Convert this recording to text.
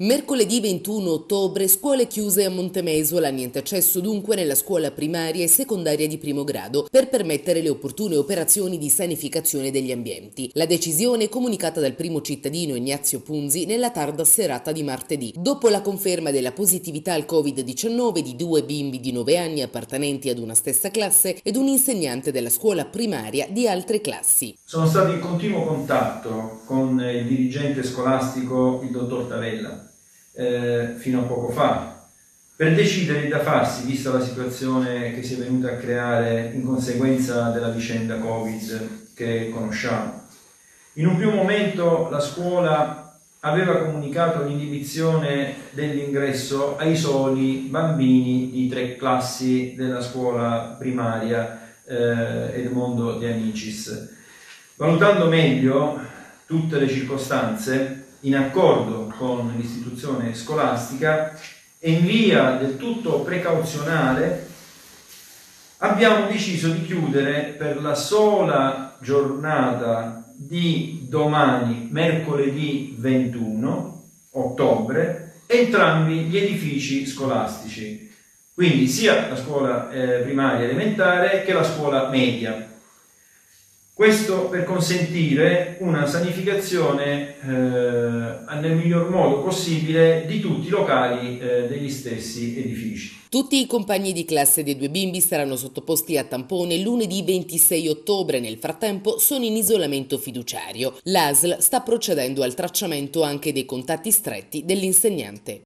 Mercoledì 21 ottobre, scuole chiuse a Montemesola, niente accesso dunque nella scuola primaria e secondaria di primo grado per permettere le opportune operazioni di sanificazione degli ambienti. La decisione è comunicata dal primo cittadino Ignazio Punzi nella tarda serata di martedì, dopo la conferma della positività al Covid-19 di due bimbi di 9 anni appartenenti ad una stessa classe ed un insegnante della scuola primaria di altre classi. Sono stato in continuo contatto con il dirigente scolastico, il dottor Tavella eh, fino a poco fa, per decidere da farsi, vista la situazione che si è venuta a creare in conseguenza della vicenda Covid che conosciamo. In un primo momento la scuola aveva comunicato l'inibizione dell'ingresso ai soli bambini di tre classi della scuola primaria eh, Edmondo De Amicis. Valutando meglio tutte le circostanze, in accordo con l'istituzione scolastica e in via del tutto precauzionale abbiamo deciso di chiudere per la sola giornata di domani, mercoledì 21 ottobre, entrambi gli edifici scolastici, quindi sia la scuola eh, primaria elementare che la scuola media. Questo per consentire una sanificazione eh, nel miglior modo possibile di tutti i locali eh, degli stessi edifici. Tutti i compagni di classe dei due bimbi saranno sottoposti a tampone lunedì 26 ottobre. Nel frattempo sono in isolamento fiduciario. L'ASL sta procedendo al tracciamento anche dei contatti stretti dell'insegnante.